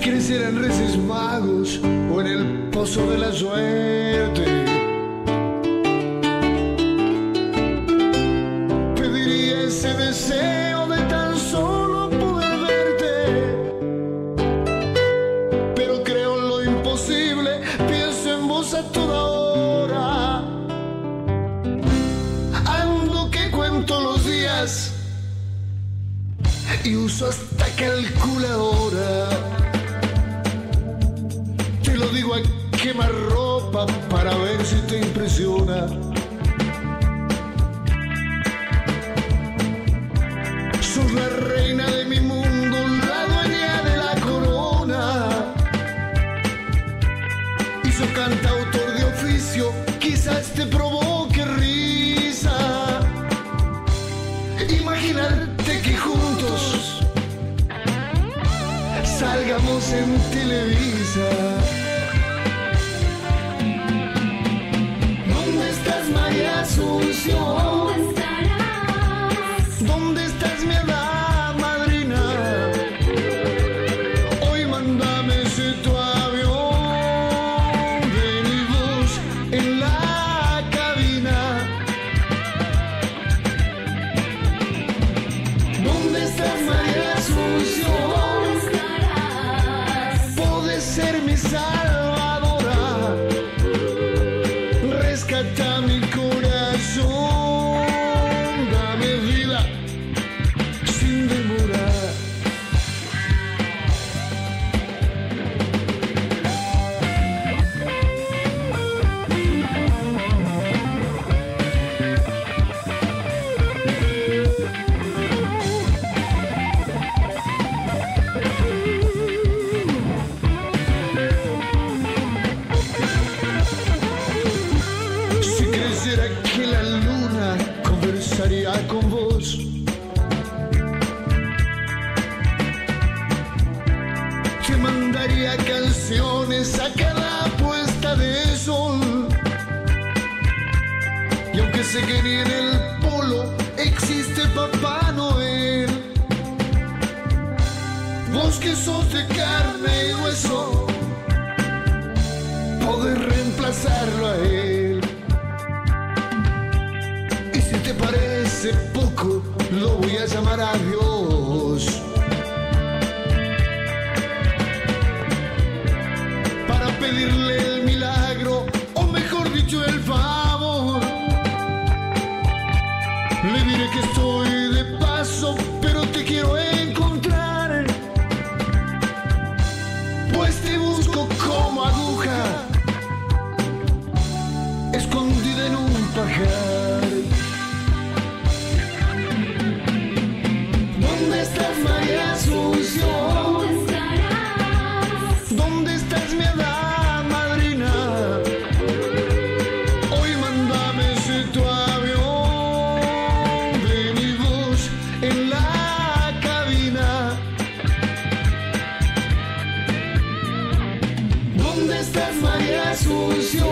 creciera en Reyes Magos o en el pozo de la suerte. Pediría ese deseo de tan solo poder verte. Pero creo en lo imposible, pienso en vos a toda hora. Ando que cuento los días y uso hasta calculadora. Digo a quemar ropa para ver si te impresiona. Sos la reina de mi mundo, la dueña de la corona. Y sos cantautor de oficio, quizás te provoque risa. Imaginarte que juntos salgamos en Televisa. amigo. Con vos. Te mandaría canciones a cada puesta de sol. Y aunque sé que ni en el polo existe Papá Noel, vos que sos de carne y hueso, podés reemplazarlo a él. Parece poco, lo voy a llamar a Dios. sucio.